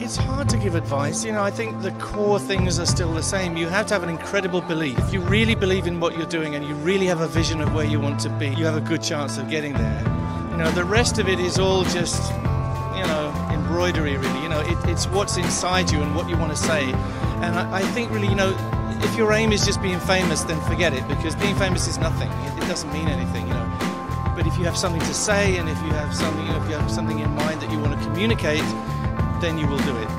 It's hard to give advice. You know, I think the core things are still the same. You have to have an incredible belief. If you really believe in what you're doing and you really have a vision of where you want to be, you have a good chance of getting there. You know, the rest of it is all just, you know, embroidery, really. You know, it, it's what's inside you and what you want to say. And I, I think, really, you know, if your aim is just being famous, then forget it because being famous is nothing. It, it doesn't mean anything, you know. But if you have something to say and if you have something, if you have something in mind that you want to communicate, then you will do it.